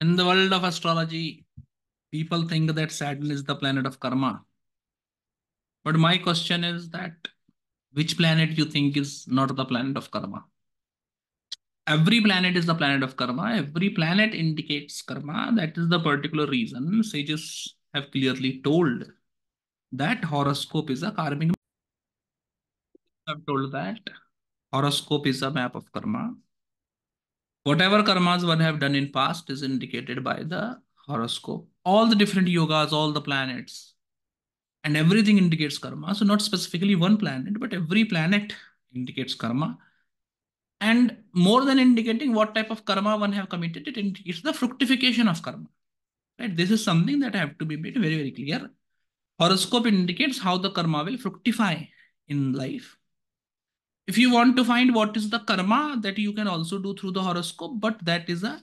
In the world of astrology, people think that Saturn is the planet of karma. But my question is that which planet you think is not the planet of karma? Every planet is the planet of karma. Every planet indicates karma. That is the particular reason sages have clearly told that horoscope is a karmic. I've told that horoscope is a map of karma. Whatever karmas one have done in past is indicated by the horoscope. All the different yogas, all the planets, and everything indicates karma. So not specifically one planet, but every planet indicates karma. And more than indicating what type of karma one have committed, it indicates the fructification of karma. Right? This is something that I have to be made very, very clear. Horoscope indicates how the karma will fructify in life. If you want to find what is the karma that you can also do through the horoscope, but that is a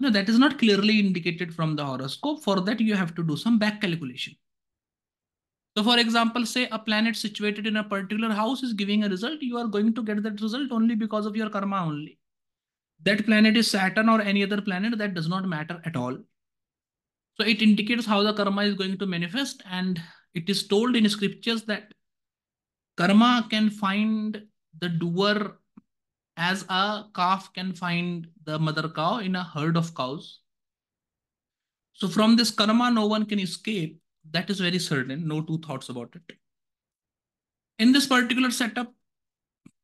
no, that is not clearly indicated from the horoscope. For that, you have to do some back calculation. So for example, say a planet situated in a particular house is giving a result, you are going to get that result only because of your karma only. That planet is Saturn or any other planet, that does not matter at all. So it indicates how the karma is going to manifest and it is told in scriptures that karma can find the doer as a calf can find the mother cow in a herd of cows. So from this karma, no one can escape. That is very certain. No two thoughts about it. In this particular setup,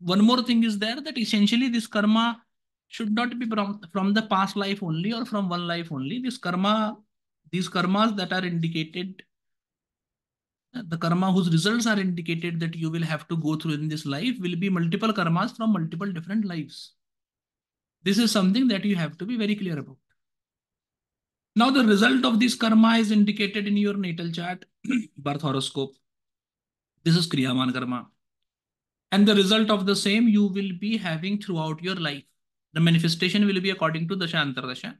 one more thing is there that essentially this karma should not be from, from the past life only or from one life only. This karma, these karmas that are indicated the karma whose results are indicated that you will have to go through in this life will be multiple karmas from multiple different lives. This is something that you have to be very clear about. Now, the result of this karma is indicated in your natal chart, birth horoscope. This is Kriyaman karma. And the result of the same you will be having throughout your life. The manifestation will be according to Dasha Antardasha.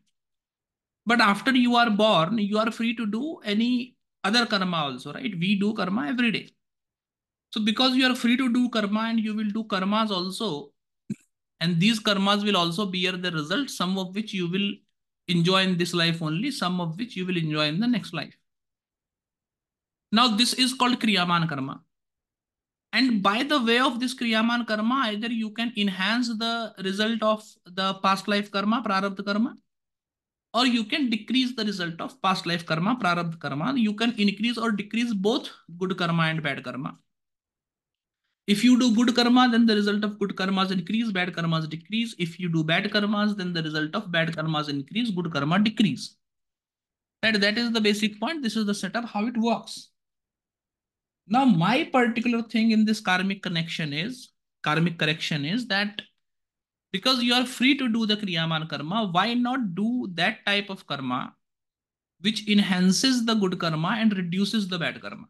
But after you are born, you are free to do any other karma also, right? We do karma every day. So because you are free to do karma and you will do karmas also, and these karmas will also bear the result, some of which you will enjoy in this life only, some of which you will enjoy in the next life. Now this is called Kriyaman karma. And by the way of this Kriyaman karma, either you can enhance the result of the past life karma, Prarabdha karma, or you can decrease the result of past life karma, prarabdha karma. You can increase or decrease both good karma and bad karma. If you do good karma, then the result of good karmas increase, bad karmas decrease. If you do bad karmas, then the result of bad karmas increase, good karma decrease. That, that is the basic point. This is the setup, how it works. Now, my particular thing in this karmic connection is, karmic correction is that because you are free to do the kriyaman karma why not do that type of karma which enhances the good karma and reduces the bad karma?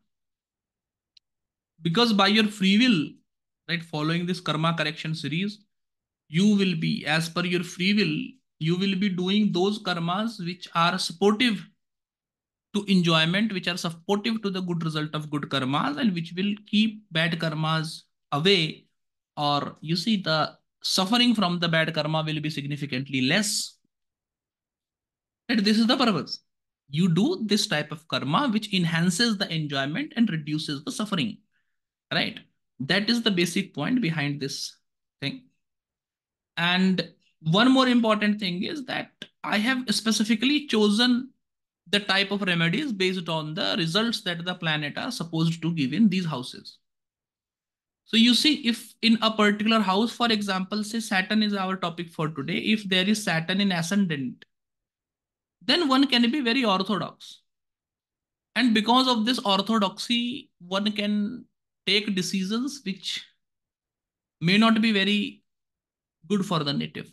Because by your free will right following this karma correction series you will be as per your free will you will be doing those karmas which are supportive to enjoyment which are supportive to the good result of good karmas and which will keep bad karmas away. Or you see the suffering from the bad karma will be significantly less. And this is the purpose. You do this type of karma which enhances the enjoyment and reduces the suffering. Right? That is the basic point behind this thing. And one more important thing is that I have specifically chosen the type of remedies based on the results that the planet are supposed to give in these houses. So you see, if in a particular house, for example, say Saturn is our topic for today, if there is Saturn in ascendant, then one can be very orthodox. And because of this orthodoxy, one can take decisions which may not be very good for the native.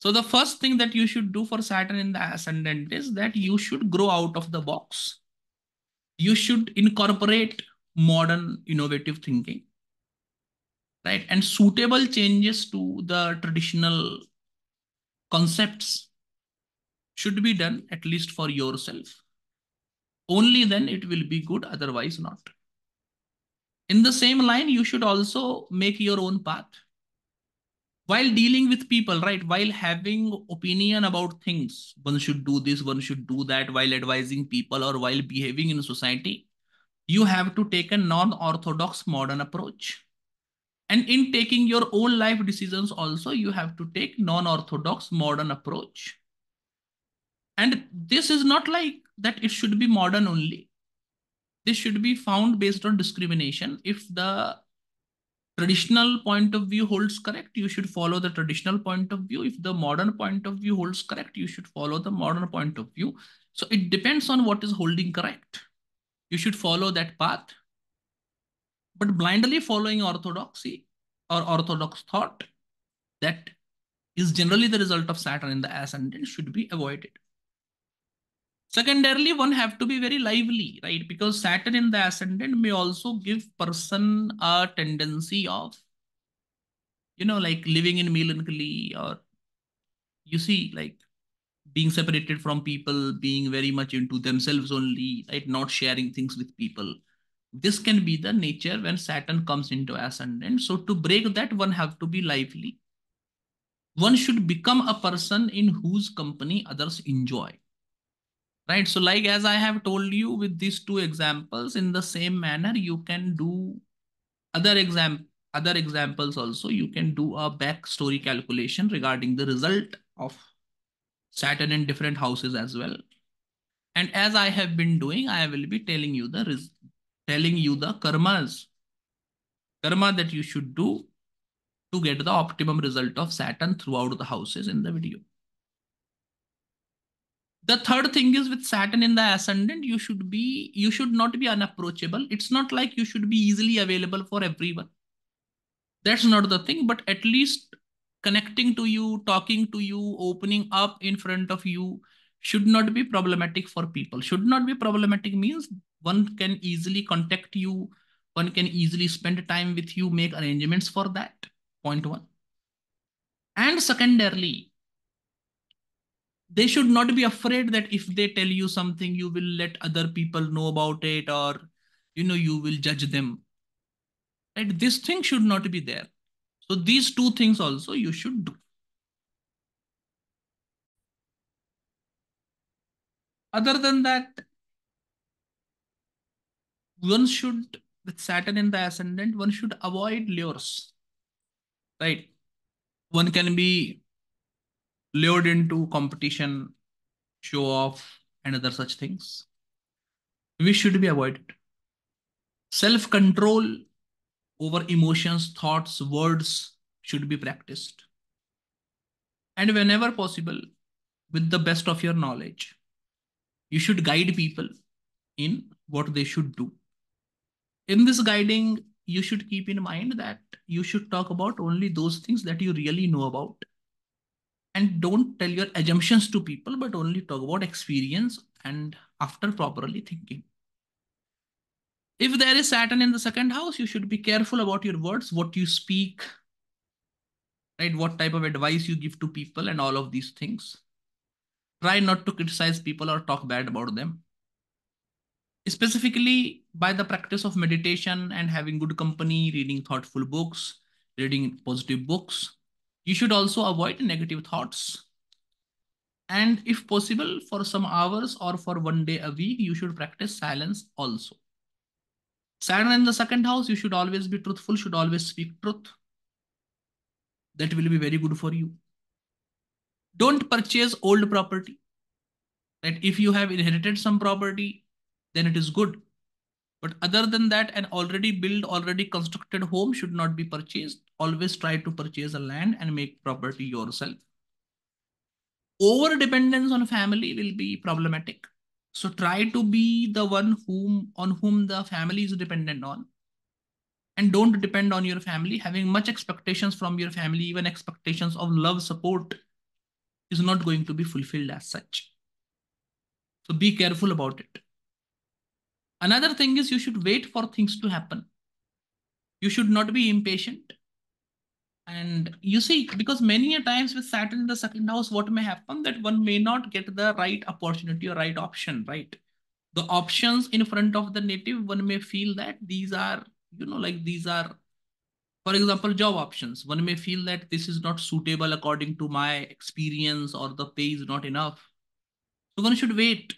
So the first thing that you should do for Saturn in the ascendant is that you should grow out of the box. You should incorporate modern innovative thinking right? And suitable changes to the traditional concepts should be done at least for yourself. Only then it will be good otherwise not. In the same line you should also make your own path. While dealing with people, right? While having opinion about things, one should do this, one should do that, while advising people or while behaving in society, you have to take a non-orthodox modern approach. And in taking your own life decisions also, you have to take non-orthodox modern approach. And this is not like that it should be modern only. This should be found based on discrimination. If the traditional point of view holds correct, you should follow the traditional point of view. If the modern point of view holds correct, you should follow the modern point of view. So it depends on what is holding correct. You should follow that path. But blindly following orthodoxy or orthodox thought that is generally the result of Saturn in the ascendant should be avoided. Secondarily, one have to be very lively, right? Because Saturn in the ascendant may also give person a tendency of, you know, like living in melancholy or you see like being separated from people, being very much into themselves only, right? Not sharing things with people. This can be the nature when Saturn comes into ascendant. So to break that, one have to be lively. One should become a person in whose company others enjoy right? So like as I have told you with these two examples, in the same manner, you can do other exam other examples also. You can do a backstory calculation regarding the result of Saturn in different houses as well. And as I have been doing, I will be telling you the telling you the karmas, karma that you should do to get the optimum result of Saturn throughout the houses in the video. The third thing is with Saturn in the ascendant, you should be, you should not be unapproachable. It's not like you should be easily available for everyone. That's not the thing, but at least connecting to you, talking to you, opening up in front of you should not be problematic for people. Should not be problematic means one can easily contact you, one can easily spend time with you, make arrangements for that. Point one. And secondarily, they should not be afraid that if they tell you something you will let other people know about it or you know you will judge them right this thing should not be there so these two things also you should do other than that one should with saturn in the ascendant one should avoid lures right one can be lured into competition, show off, and other such things. We should be avoided. Self control over emotions, thoughts, words should be practiced. And whenever possible, with the best of your knowledge, you should guide people in what they should do. In this guiding, you should keep in mind that you should talk about only those things that you really know about and don't tell your assumptions to people, but only talk about experience and after properly thinking. If there is Saturn in the second house, you should be careful about your words, what you speak, right? What type of advice you give to people and all of these things. Try not to criticize people or talk bad about them. Specifically by the practice of meditation and having good company, reading thoughtful books, reading positive books, you should also avoid negative thoughts. And if possible, for some hours or for one day a week, you should practice silence also. Saturn in the second house, you should always be truthful, should always speak truth. That will be very good for you. Don't purchase old property. That if you have inherited some property, then it is good. But other than that, an already built, already constructed home should not be purchased. Always try to purchase a land and make property yourself. Over dependence on family will be problematic. So try to be the one whom on whom the family is dependent on. And don't depend on your family. Having much expectations from your family, even expectations of love, support is not going to be fulfilled as such. So be careful about it. Another thing is you should wait for things to happen. You should not be impatient. And you see, because many a times with Saturn in the second house, what may happen that one may not get the right opportunity or right option, right? The options in front of the native, one may feel that these are, you know, like these are For example, job options. One may feel that this is not suitable according to my experience or the pay is not enough. So one should wait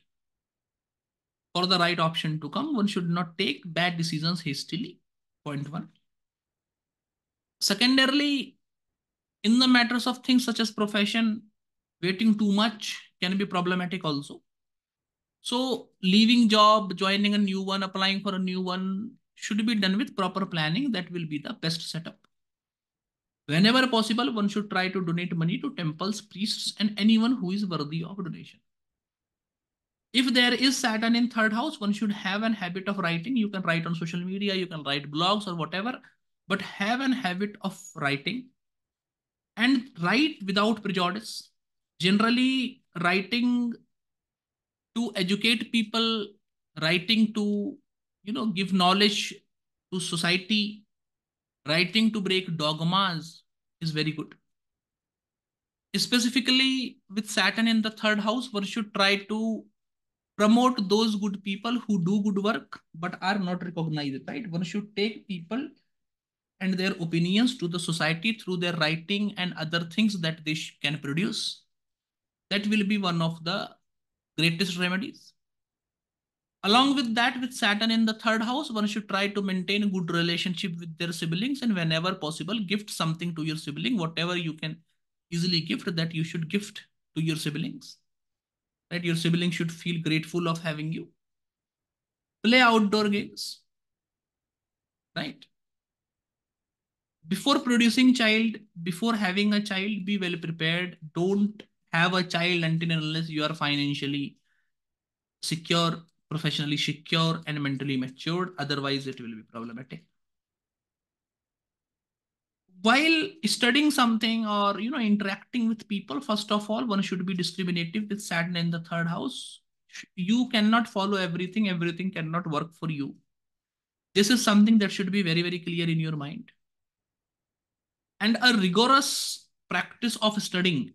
for the right option to come. One should not take bad decisions hastily. Point one. Secondarily, in the matters of things such as profession, waiting too much can be problematic also. So leaving job, joining a new one, applying for a new one should be done with proper planning. That will be the best setup. Whenever possible, one should try to donate money to temples, priests, and anyone who is worthy of donation. If there is Saturn in third house, one should have an habit of writing. You can write on social media, you can write blogs or whatever, but have an habit of writing and write without prejudice. Generally, writing to educate people, writing to, you know, give knowledge to society, writing to break dogmas is very good. Specifically with Saturn in the third house, one should try to promote those good people who do good work but are not recognized, right? One should take people and their opinions to the society through their writing and other things that they can produce. That will be one of the greatest remedies. Along with that, with Saturn in the third house, one should try to maintain a good relationship with their siblings and whenever possible, gift something to your sibling, whatever you can easily gift that you should gift to your siblings. Right? Your siblings should feel grateful of having you. Play outdoor games. Right? Before producing child, before having a child, be well prepared. Don't have a child until and unless you are financially secure, professionally secure, and mentally matured. Otherwise, it will be problematic. While studying something or you know interacting with people, first of all, one should be discriminative with Saturn in the third house. You cannot follow everything. Everything cannot work for you. This is something that should be very, very clear in your mind. And a rigorous practice of studying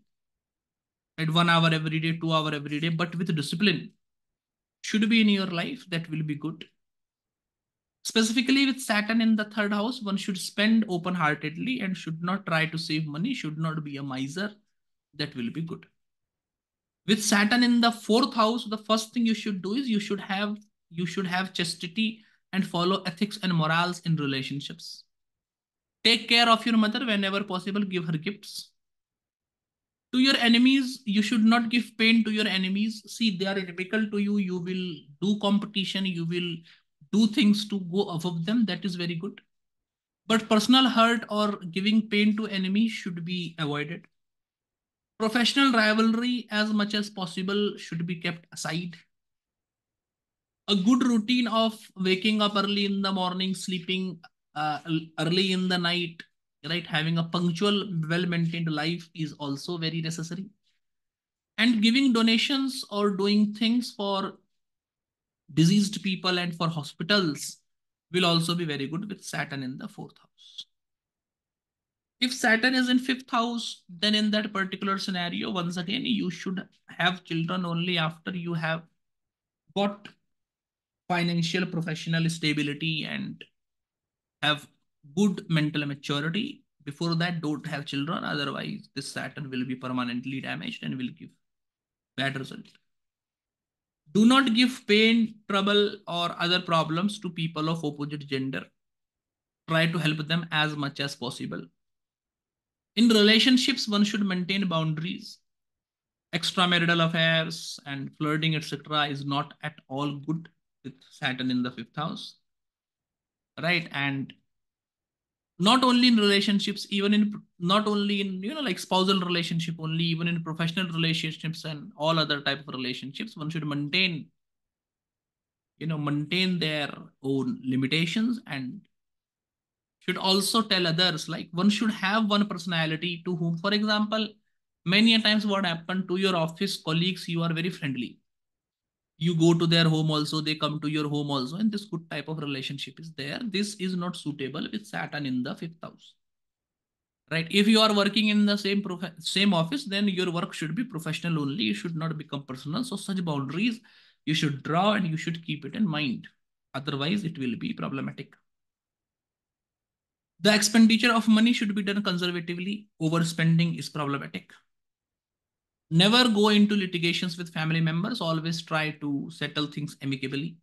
at one hour every day, two hour every day, but with discipline should be in your life. That will be good. Specifically with Saturn in the third house, one should spend open-heartedly and should not try to save money, should not be a miser. That will be good. With Saturn in the fourth house, the first thing you should do is you should have you should have chastity and follow ethics and morals in relationships. Take care of your mother whenever possible, give her gifts. To your enemies you should not give pain to your enemies. See they are inimical to you. You will do competition. You will do things to go above them. That is very good. But personal hurt or giving pain to enemies should be avoided. Professional rivalry as much as possible should be kept aside. A good routine of waking up early in the morning sleeping uh, early in the night right? Having a punctual, well-maintained life is also very necessary. And giving donations or doing things for diseased people and for hospitals will also be very good with Saturn in the fourth house. If Saturn is in fifth house, then in that particular scenario, once again, you should have children only after you have got financial professional stability and have good mental maturity. Before that, don't have children. Otherwise, this Saturn will be permanently damaged and will give bad result. Do not give pain, trouble, or other problems to people of opposite gender. Try to help them as much as possible. In relationships, one should maintain boundaries. Extramarital affairs and flirting, etc., is not at all good with Saturn in the fifth house. Right? And not only in relationships even in not only in you know like spousal relationship only even in professional relationships and all other type of relationships one should maintain you know maintain their own limitations and should also tell others like one should have one personality to whom for example many times what happened to your office colleagues you are very friendly you go to their home also they come to your home also and this good type of relationship is there. This is not suitable with saturn in the fifth house. Right? If you are working in the same same office then your work should be professional only. You should not become personal. So such boundaries you should draw and you should keep it in mind. Otherwise it will be problematic. The expenditure of money should be done conservatively. Overspending is problematic. Never go into litigations with family members. Always try to settle things amicably.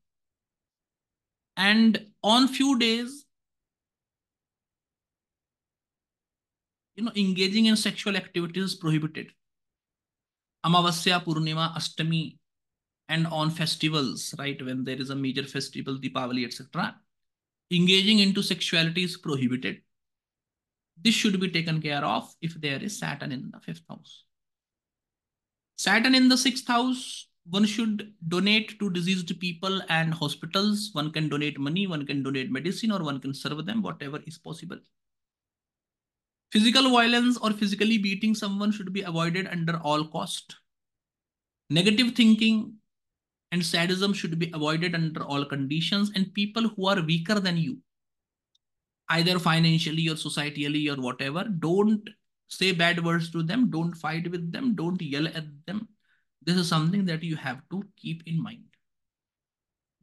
And on few days, you know, engaging in sexual activities is prohibited. Amavasya, Purnima, Ashtami, and on festivals, right, when there is a major festival, Deepavali, etc., engaging into sexuality is prohibited. This should be taken care of if there is Saturn in the fifth house. Saturn in the sixth house, one should donate to diseased people and hospitals. One can donate money, one can donate medicine, or one can serve them, whatever is possible. Physical violence or physically beating someone should be avoided under all cost. Negative thinking and sadism should be avoided under all conditions. And people who are weaker than you, either financially or societally or whatever, don't say bad words to them. Don't fight with them. Don't yell at them. This is something that you have to keep in mind.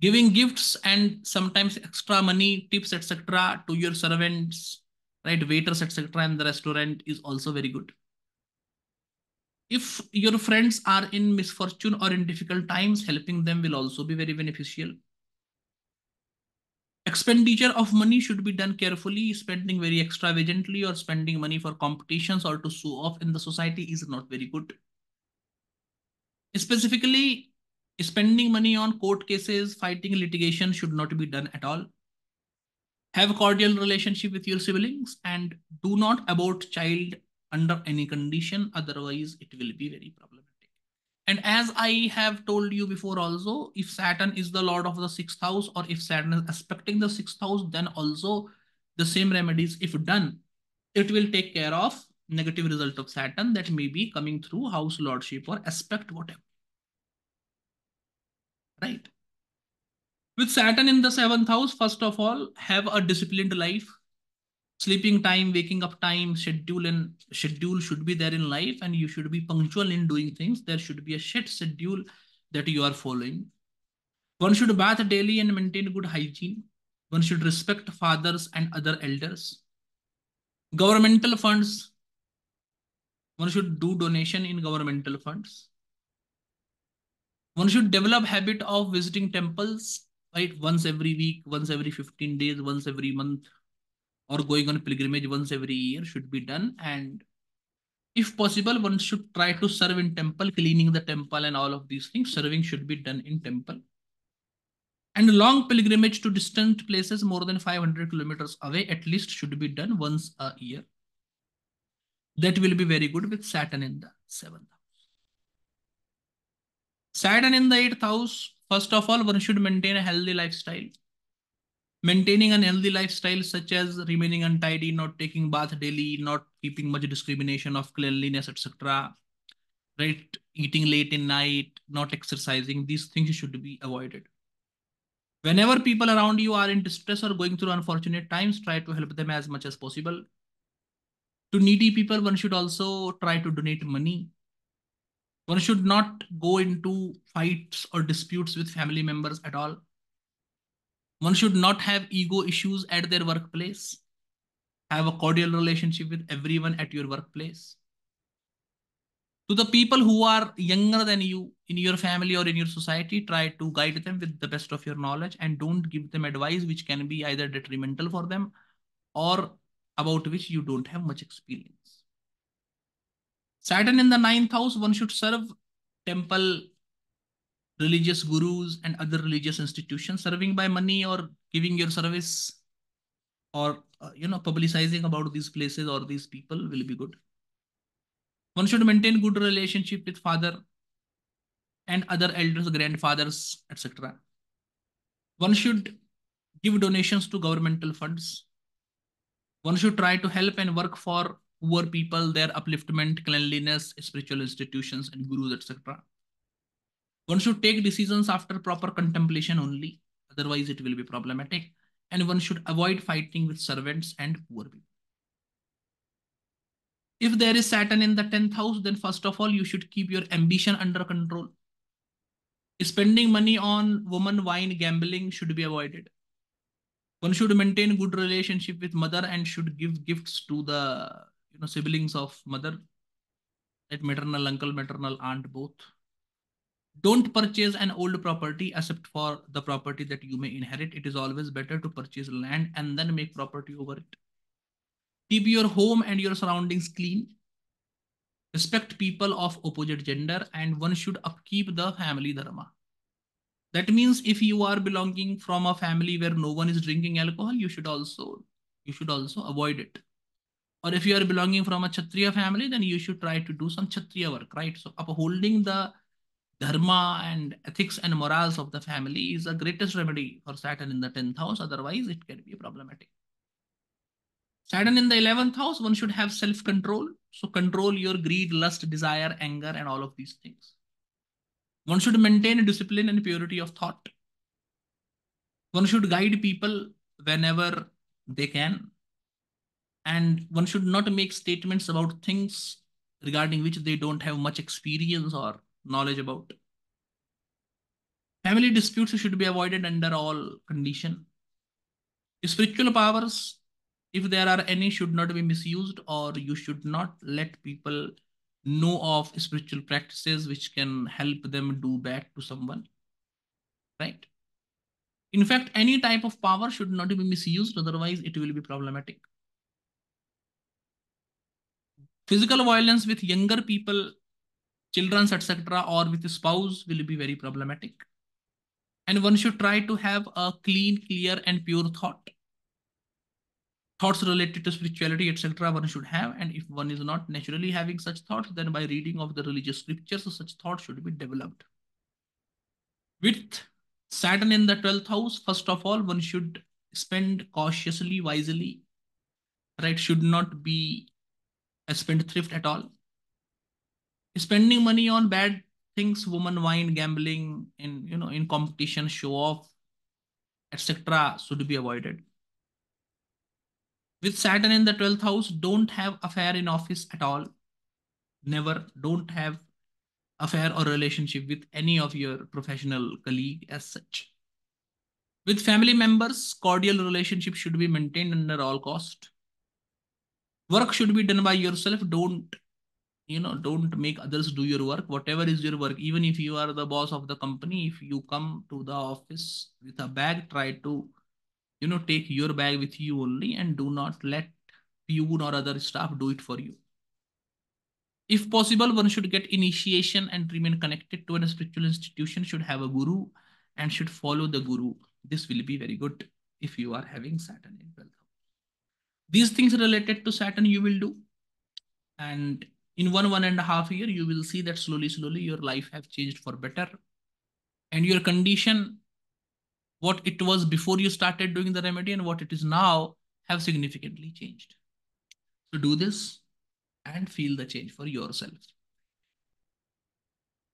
Giving gifts and sometimes extra money, tips, etc. to your servants right? Waiters, etc. in the restaurant is also very good. If your friends are in misfortune or in difficult times, helping them will also be very beneficial. Expenditure of money should be done carefully. Spending very extravagantly or spending money for competitions or to show off in the society is not very good. Specifically, spending money on court cases, fighting litigation should not be done at all have a cordial relationship with your siblings and do not abort child under any condition otherwise it will be very problematic and as i have told you before also if saturn is the lord of the sixth house or if saturn is aspecting the sixth house then also the same remedies if done it will take care of negative result of saturn that may be coming through house lordship or aspect whatever right with Saturn in the seventh house, first of all, have a disciplined life. Sleeping time, waking up time, schedule and schedule should be there in life, and you should be punctual in doing things. There should be a set schedule that you are following. One should bath daily and maintain good hygiene. One should respect fathers and other elders. Governmental funds. One should do donation in governmental funds. One should develop habit of visiting temples right? Once every week, once every 15 days, once every month, or going on pilgrimage once every year should be done. And if possible, one should try to serve in temple, cleaning the temple and all of these things. Serving should be done in temple. And long pilgrimage to distant places more than 500 kilometers away at least should be done once a year. That will be very good with Saturn in the seventh. Saturn in the eighth house First of all, one should maintain a healthy lifestyle. Maintaining an healthy lifestyle such as remaining untidy, not taking bath daily, not keeping much discrimination of cleanliness, etc. Right? Eating late in night, not exercising, these things should be avoided. Whenever people around you are in distress or going through unfortunate times, try to help them as much as possible. To needy people, one should also try to donate money one should not go into fights or disputes with family members at all. One should not have ego issues at their workplace. Have a cordial relationship with everyone at your workplace. To the people who are younger than you in your family or in your society, try to guide them with the best of your knowledge and don't give them advice which can be either detrimental for them or about which you don't have much experience. Saturn in the ninth house, one should serve temple, religious gurus, and other religious institutions. Serving by money or giving your service or uh, you know publicizing about these places or these people will be good. One should maintain good relationship with father and other elders, grandfathers, etc. One should give donations to governmental funds. One should try to help and work for poor people, their upliftment, cleanliness, spiritual institutions, and gurus, etc. One should take decisions after proper contemplation only, otherwise it will be problematic. And one should avoid fighting with servants and poor people. If there is Saturn in the 10th house, then first of all, you should keep your ambition under control. Spending money on woman, wine, gambling should be avoided. One should maintain good relationship with mother and should give gifts to the you know siblings of mother, that maternal uncle, maternal aunt, both. Don't purchase an old property except for the property that you may inherit. It is always better to purchase land and then make property over it. Keep your home and your surroundings clean. Respect people of opposite gender and one should upkeep the family dharma. That means if you are belonging from a family where no one is drinking alcohol, you should also you should also avoid it. Or if you are belonging from a Kshatriya family, then you should try to do some Kshatriya work, right? So upholding the dharma and ethics and morals of the family is the greatest remedy for Saturn in the 10th house. Otherwise, it can be problematic. Saturn in the 11th house, one should have self-control. So control your greed, lust, desire, anger, and all of these things. One should maintain discipline and purity of thought. One should guide people whenever they can. And one should not make statements about things regarding which they don't have much experience or knowledge about. Family disputes should be avoided under all condition. Spiritual powers, if there are any, should not be misused or you should not let people know of spiritual practices which can help them do bad to someone. Right? In fact, any type of power should not be misused, otherwise it will be problematic. Physical violence with younger people, children, etc., or with a spouse will be very problematic. And one should try to have a clean, clear, and pure thought thoughts related to spirituality, etc., one should have. And if one is not naturally having such thoughts, then by reading of the religious scriptures, such thoughts should be developed. With Saturn in the 12th house, first of all, one should spend cautiously, wisely, right? Should not be a spendthrift at all. Spending money on bad things, woman, wine, gambling, in you know, in competition, show off, etc., should be avoided with Saturn in the 12th house, don't have affair in office at all. Never, don't have affair or relationship with any of your professional colleague as such. With family members, cordial relationship should be maintained under all cost. Work should be done by yourself. Don't, you know, don't make others do your work. Whatever is your work, even if you are the boss of the company, if you come to the office with a bag, try to you know, take your bag with you only and do not let peon or other staff do it for you. If possible, one should get initiation and remain connected to a spiritual institution, should have a guru and should follow the guru. This will be very good if you are having Saturn in 12th These things related to Saturn you will do. And in one, one and a half year, you will see that slowly, slowly your life have changed for better. And your condition what it was before you started doing the remedy and what it is now have significantly changed. So do this and feel the change for yourself.